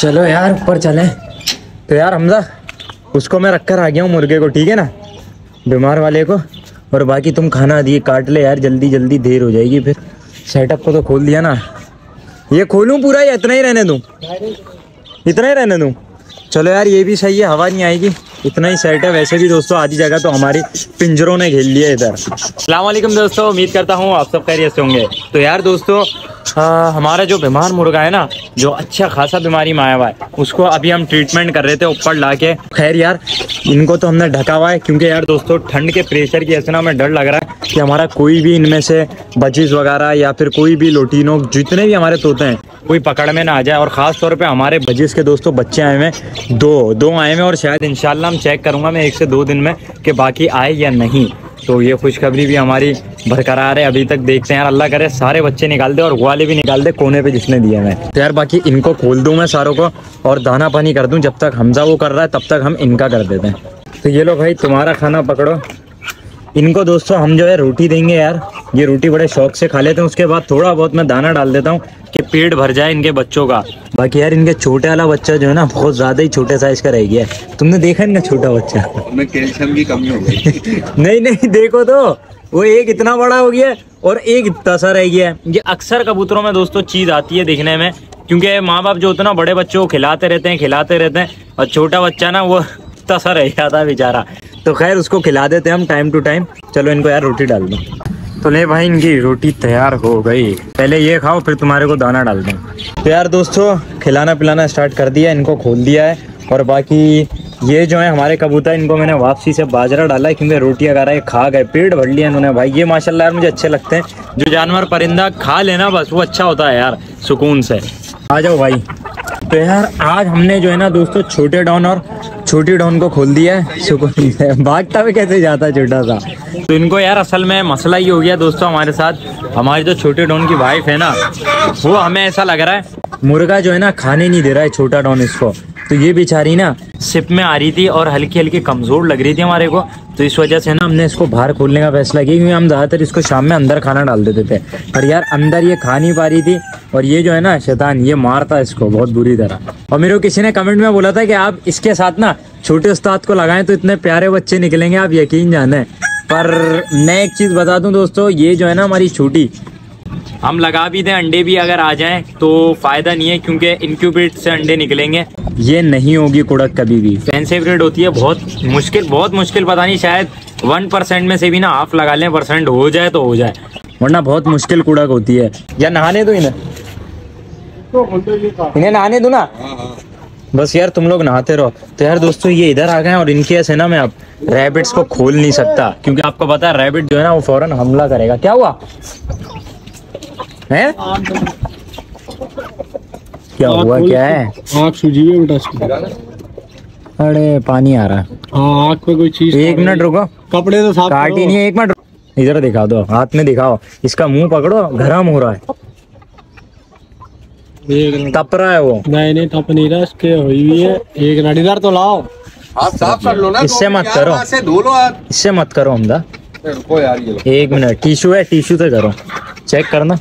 चलो यार, ऊपर चले। तो यार, हमजा, उसको मैं रख कर आ गया हूँ मुर्गे को, ठीक है ना? बीमार वाले को। और बाकी तुम खाना दिए, काट ले यार, जल्दी जल्दी, देर हो जाएगी फिर। सेटअप को तो खोल दिया ना। ये खोलूं पूरा या इतना ही रहने दूँ? इतना ही रहने दूँ? चलो यार, ये भी सही है, हवा नहीं आएगी। इतना ही सेट है। वैसे भी दोस्तों, आधी जगह तो हमारी पिंजरों ने घेर लिया इधर। सलामकुम दोस्तों, उम्मीद करता हूँ आप सब खैरियत से होंगे। तो यार दोस्तों आ, हमारा जो बीमार मुर्गा है ना जो अच्छा खासा बीमारी में आया हुआ है उसको अभी हम ट्रीटमेंट कर रहे थे ऊपर ला के खैर यार इनको तो हमने ढका हुआ है क्योंकि यार दोस्तों ठंड के प्रेशर की ऐसे ना हमें डर लग रहा है कि हमारा कोई भी इनमें से बचिस वगैरह या फिर कोई भी लोटीनो जितने भी हमारे तोते हैं कोई पकड़ में ना आ जाए। और ख़ास तौर पे हमारे बजिस के दोस्तों बच्चे आए हुए हैं दो दो आए हुए और शायद इंशाल्लाह हम चेक करूँगा मैं एक से दो दिन में कि बाकी आए या नहीं। तो ये खुशखबरी भी हमारी बरकरार है अभी तक देखते हैं यार अल्लाह करे सारे बच्चे निकाल दे और वाले भी निकाल दे कोने पे जिसने दिए मैं तो यार बाकी इनको खोल दूँ मैं सारों को और दाना पानी कर दूँ जब तक हमजा वो कर रहा है तब तक हम इनका कर देते हैं। तो ये लो भाई तुम्हारा खाना पकड़ो। इनको दोस्तों हम जो है रोटी देंगे यार। ये रोटी बड़े शौक से खा लेते हैं उसके बाद थोड़ा बहुत मैं दाना डाल देता हूँ कि पेट भर जाए इनके बच्चों का। बाकी यार इनके छोटे वाला बच्चा जो है ना बहुत ज़्यादा ही छोटे साइज़ का रह गया तुमने देखा इनका छोटा बच्चा? में कैल्शियम की कमी हो गई। नहीं नहीं देखो तो। वो एक इतना बड़ा हो गया और एक इतना सा रह गया। है ये अक्सर कबूतरों में दोस्तों चीज़ आती है दिखने में क्योंकि माँ बाप जो उतना बड़े बच्चों को खिलाते रहते हैं खिलाते रहते हैं और छोटा बच्चा ना वो इतना सा रह जाता है बेचारा। तो खैर उसको खिला देते हैं हम टाइम टू टाइम चलो इनको यार रोटी डाल दो। तो ले भाई इनकी रोटी तैयार हो गई। पहले ये खाओ फिर तुम्हारे को दाना डाल दूँ। तो यार दोस्तों खिलाना पिलाना स्टार्ट कर दिया इनको खोल दिया है और बाकी ये जो है हमारे कबूतर, इनको मैंने वापसी से बाजरा डाला है, क्योंकि रोटी अगर ये खा गए, पेट भर लिया इन्होंने भाई। ये माशाल्लाह यार मुझे अच्छे लगते हैं। जो जानवर परिंदा खा लेना बस वो अच्छा होता है यार, सुकून से। आ जाओ भाई। तो यार, आज हमने जो है ना दोस्तों, छोटे डॉन और छोटी डॉन को खोल दिया है, सुकून से। भागता भी कैसे जाता है छोटा सा? तो इनको यार असल में मसला ये हो गया दोस्तों हमारे साथ। हमारी जो छोटे डॉन की वाइफ है ना, वो हमें ऐसा लग रहा है, मुर्गा जो है ना खाने नहीं दे रहा है छोटा डॉन इसको। तो ये बेचारी ना सिप में आ रही थी और हल्की हल्की कमज़ोर लग रही थी हमारे को। तो इस वजह से ना हमने इसको बाहर खोलने का फैसला किया, क्योंकि हम ज़्यादातर इसको शाम में अंदर खाना डाल देते थे। पर यार अंदर ये खा नहीं पा रही थी और ये जो है ना शैतान, ये मारता इसको बहुत बुरी तरह। और मेरे को किसी ने कमेंट में बोला था कि आप इसके साथ ना छोटे उस्ताद को लगाएँ तो इतने प्यारे बच्चे निकलेंगे, आप यकीन जाने। पर मैं एक चीज़ बता दूँ दोस्तों, ये जो है ना हमारी छोटी हम लगा भी दें अंडे भी अगर आ जाएँ तो फ़ायदा नहीं है क्योंकि इंक्यूबेट से अंडे निकलेंगे। ये नहीं होगी कुड़क कभी भी। फ़ैन सेवरेट होती है बहुत मुश्किल बहुत मुश्किल पता नहीं शायद वन परसेंट में से भी ना हाफ़ लगा लें परसेंट हो जाए तो हो जाए। वरना बहुत मुश्किल कुड़क होती है। या नहाने दो इन्हें। तो इन्हें नहाने दो ना। बस यार तुम लोग नहाते रहो। तो यार दोस्तों ये इधर आ गए और इनके ऐसे ना मैं अब रैबिट्स को खोल नहीं सकता। क्योंकि आपको पता है रैबिट जो है ना वो फ़ौरन हमला करेगा। क्या हुआ? है? क्या हुआ क्या है? आँख सूजी हुई बेटा इसकी अरे पानी आ रहा है। हाँ आँख पे कोई चीज़ एक मिनट रुको। कपड़े तो साफ़ काट ही नहीं है एक मिनट इधर दिखा दो हाथ में दिखाओ। इसका मुँह पकड़ो गरम हो रहा है। तप रहा है वो। नहीं नहीं तप नहीं रहा इसके हुई हुई है। एक मिनट इधर तो लाओ। हाथ साफ़ कर लो ना इससे मत करो। धो लो इससे मत करो हमदा रुको यार ये लो। एक मिनट टिश्यू है टिश्यू से करो। चेक करना।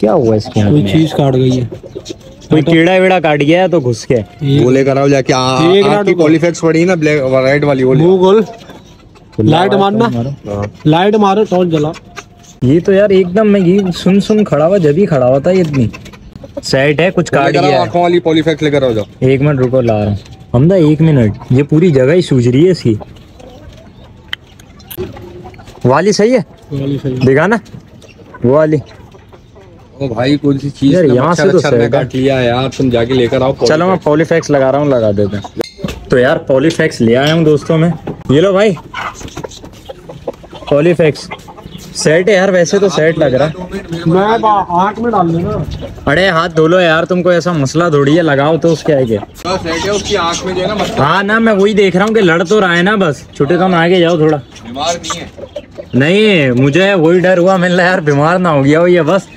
क्या हुआ इसके कोई चीज़ काट गई है। कोई कीड़ा वीड़ा काट गया है तो घुस के लेकर आओ जाके आ- एक आँख की पॉलीफेक्स पड़ी ना ब्लैक रेड वाली वो ले मुँह खोल लाइट मारना। हाँ। लाइट मारो टॉर्च जला। ये तो यार एकदम मैं ये सुन सुन खड़ा हुआ जब ही खड़ा हुआ था ये इतनी सेट है कुछ काट गया है। आँखों वाली पॉलीफेक्स लेकर आओ जाओ। एक मिनट रुको ला रहा हूँ। हमदा एक मिनट ये पूरी जगह ही सूझ रही है इसकी। वाली सही है? वाली सही दिखा ना वो वाली। ओ भाई कोई सी चीज़ यार, यहाँ से तो अक्षर ने सेट है। काट लिया है यार तुम जाके लेकर आओ चलो मैं पॉलीफैक्स लगा रहा हूँ लगा देते हैं। तो यार पॉलीफैक्स ले आया हूँ दोस्तों में। ये लो भाई। पॉलीफैक्स। सेट है यार वैसे तो सेट लग रहा है। मैं आँख में डाल देना। अरे हाथ धो लो यार तुमको ऐसा मसला थोड़ी है लगाओ तो उसके आगे। सेट उसकी आँख में जो है ना मच्छर हाँ ना मैं वही देख रहा हूँ कि लड़ तो रहा है ना बस। छोटे कम आगे जाओ थोड़ा। बीमार नहीं है। नहीं मुझे वही डर हुआ मैंने यार बीमार ना हो गया हो ये बस.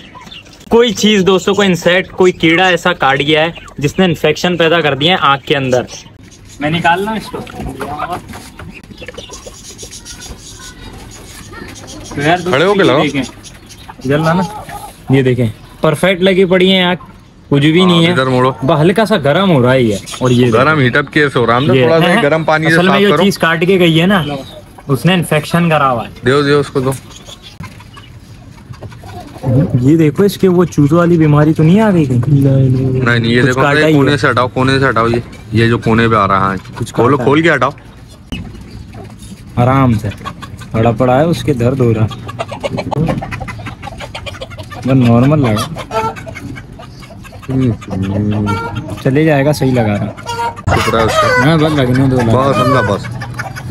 कोई चीज़ दोस्तों को इंसेक्ट कोई कीड़ा ऐसा काट गया है जिसने इन्फेक्शन पैदा कर दिया है आँख के अंदर। मैं निकालना इसको। तो यार खड़े हो ये लगाओ। देखें। इधर ये देखें। परफेक्ट लगी पड़ी है यहाँ कुछ भी नहीं हाँ, है। मोड़ो। बस हल्का सा गर्म हो रहा है और ये गरम हीटअप केस हो रहा है थोड़ा सा। गर्म पानी असल में करो। चीज़ काट के गई है ना। उसने इन्फेक्शन करा हुआ है। दो दो उसको दो। ये देखो इसके वो चूसो वाली बीमारी तो नहीं आ गई नहीं नहीं ये देखो ही कोने से हटाओ कोने से हटाओ ये। ये जो कोने पे आ रहा है। कुछ खोलो खोल के हटाओ। आराम से। पड़ा पड़ा है उसके दर्द हो रहा बस नॉर्मल लगा। चले जाएगा सही लगा रहा। है उसका। हाँ बस लगने दो बस बस।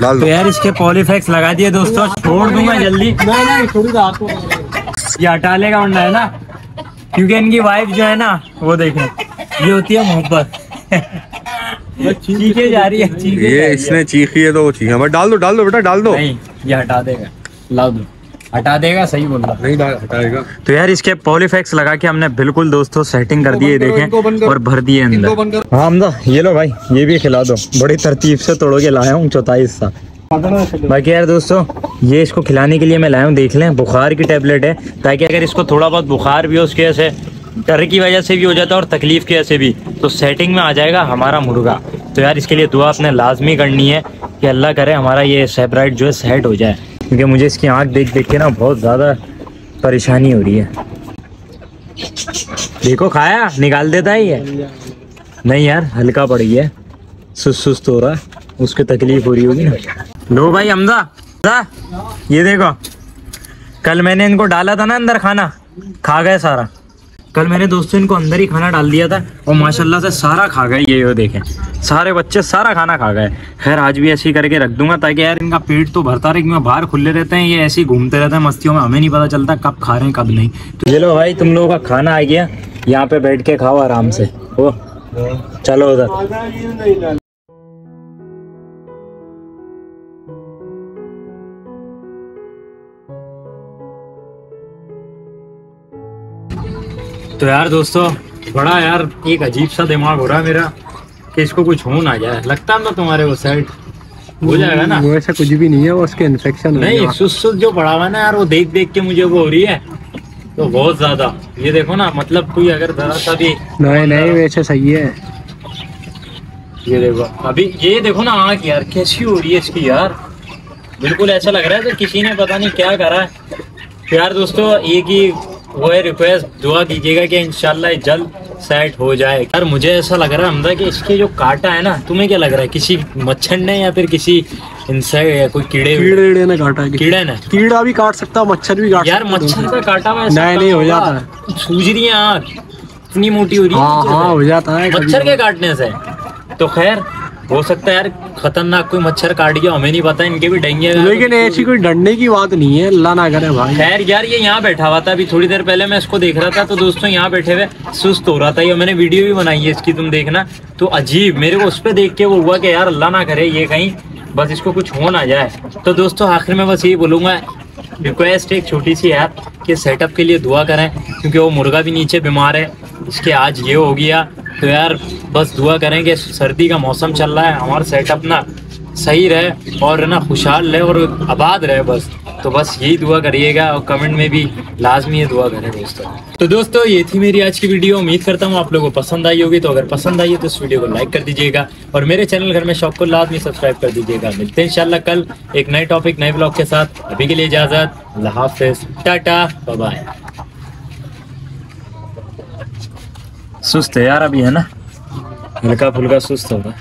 डाल तो दो यार इसके पॉलीफेक्स लगा दिए दोस्तों छोड़ दूँगा जल्दी। नहीं नहीं थोड़ी रात ये हटा लेगा उन्ना है ना? क्योंकि इनकी वाइफ जो है ना वो देखें ये होती है मोहब्बत। चीखे जा रही है चीखे ये इसने चीखी है तो वो चीखा। बट डाल दो डाल दो बेटा डाल दो। नहीं ये हटा देगा। ला दो। हटा देगा सही बोल रहा। नहीं हटाएगा। तो यार इसके पॉलीफैक्स लगा के हमने बिल्कुल दोस्तों सेटिंग कर दी है देखें और भर दिए अंदर। हाँ हमदा ये लो भाई ये भी खिला दो। बड़ी तरतीब से तोड़ के लाया हूँ चौथाई हिस्सा। बाकी यार दोस्तों ये इसको खिलाने के लिए मैं लाया हूँ देख लें बुखार की टेबलेट है ताकि अगर इसको थोड़ा बहुत बुखार भी हो उसके वजह से डर की वजह से भी हो जाता है और तकलीफ़ की वजह से भी तो सेटिंग में आ जाएगा हमारा मुर्गा। तो यार इसके लिए दुआ अपने लाजमी करनी है कि अल्लाह करे हमारा ये सेपराइट जो है सेट हो जाए। क्योंकि मुझे इसकी आँख देख देख के ना बहुत ज़्यादा परेशानी हो रही है। देखो, खाया? निकाल देता ही है। नहीं यार, हल्का पड़ गया। सुस्त सुस्त हो रहा। है उसको तकलीफ़ हो रही होगी ना। लो भाई, हमजा। ये देखो, कल मैंने इनको डाला था ना अंदर खाना। खा गए सारा। कल मैंने दोस्तों इनको अंदर ही खाना डाल दिया था और माशाल्लाह से सारा खा गए, ये, यो देखें। सारे बच्चे सारा खाना खा गए। खैर, आज भी ऐसे ही करके रख दूँगा ताकि यार इनका पेट तो भरता रहे, क्योंकि बाहर खुले रहते हैं, ये ऐसे ही घूमते रहते हैं, मस्तियों में हमें नहीं पता चलता कब खा रहे हैं, कब नहीं। तो चलो भाई, तुम लोगों का खाना आ गया। यहाँ पे बैठ के खाओ आराम से। ओ, चलो उधर। तो यार दोस्तों बड़ा यार एक अजीब सा दिमाग हो रहा है मेरा कि इसको कुछ हो ना जाए। लगता है ना तुम्हारे वो साइड हो जाएगा ना। वो ऐसा कुछ भी नहीं है वो उसके इन्फेक्शन नहीं सुस्त जो पड़ा हुआ है ना यार वो देख देख के मुझे वो हो रही है। तो बहुत ज़्यादा। ये देखो ना मतलब कोई अगर जरा सा भी नहीं नहीं वैसे सही है। ये देखो अभी ये देखो ना आँख यार कैसी हो रही है इसकी यार। बिल्कुल ऐसा लग रहा है कि किसी ने पता नहीं क्या करा है। तो यार दोस्तों एक ही वो है रिक्वेस्ट दुआ कीजिएगा कि इंशाल्लाह जल्द सेट हो जाए। यार मुझे ऐसा लग रहा है हमदा कि इसके जो काटा है ना तुम्हें क्या लग रहा है? किसी मच्छर ने या फिर किसी इंसेक्ट या कोई कीड़े कीड़े ने काटा है कीड़े ने? कीड़ा। भी काट सकता मच्छर भी काट यार मच्छर का काटा हुआ नहीं, नहीं, हो जाता? सूज रही है इतनी मोटी हो रही है हाँ हाँ। हो जाता है मच्छर के काटने से। तो खैर हो सकता है यार खतरनाक कोई मच्छर काट गया हमें नहीं पता इनके भी डेंगे लेकिन ऐसी कोई डरने की बात नहीं है अल्लाह ना करे भाई। खैर यार ये यहाँ बैठा हुआ था अभी थोड़ी देर पहले मैं इसको देख रहा था तो दोस्तों यहाँ बैठे हुए सुस्त हो रहा था ये मैंने वीडियो भी बनाई है इसकी तुम देखना। तो अजीब मेरे को उस पर देख के वो हुआ कि यार अल्लाह ना करे ये कहीं बस इसको कुछ हो ना जाए। तो दोस्तों आखिर में बस यही बोलूँगा रिक्वेस्ट एक छोटी सी यार कि सेटअप के लिए दुआ करें क्योंकि वो मुर्गा भी नीचे बीमार है इसके आज ये हो गया। तो यार, बस दुआ करें कि सर्दी का मौसम चल रहा है, हमारा सेटअप ना सही रहे और ना खुशहाल रहे और आबाद रहे बस। तो बस यही दुआ करिएगा और कमेंट में भी लाजमी ये दुआ करें दोस्तों। तो दोस्तों, ये थी मेरी आज की वीडियो उम्मीद करता हूँ आप लोगों को पसंद आई होगी। तो अगर पसंद आई है तो इस वीडियो को लाइक कर दीजिएगा और मेरे चैनल घर में शौक को लाजमी सब्सक्राइब कर दीजिएगा। मिलते हैं इंशाल्लाह कल एक नए टॉपिक नए ब्लॉग के साथ। अभी के लिए इजाज़त। अल्लाह हाफिज। टाटा बाय सुस्त है यार अभी है ना? हल्का फुल्का सुस्त होगा।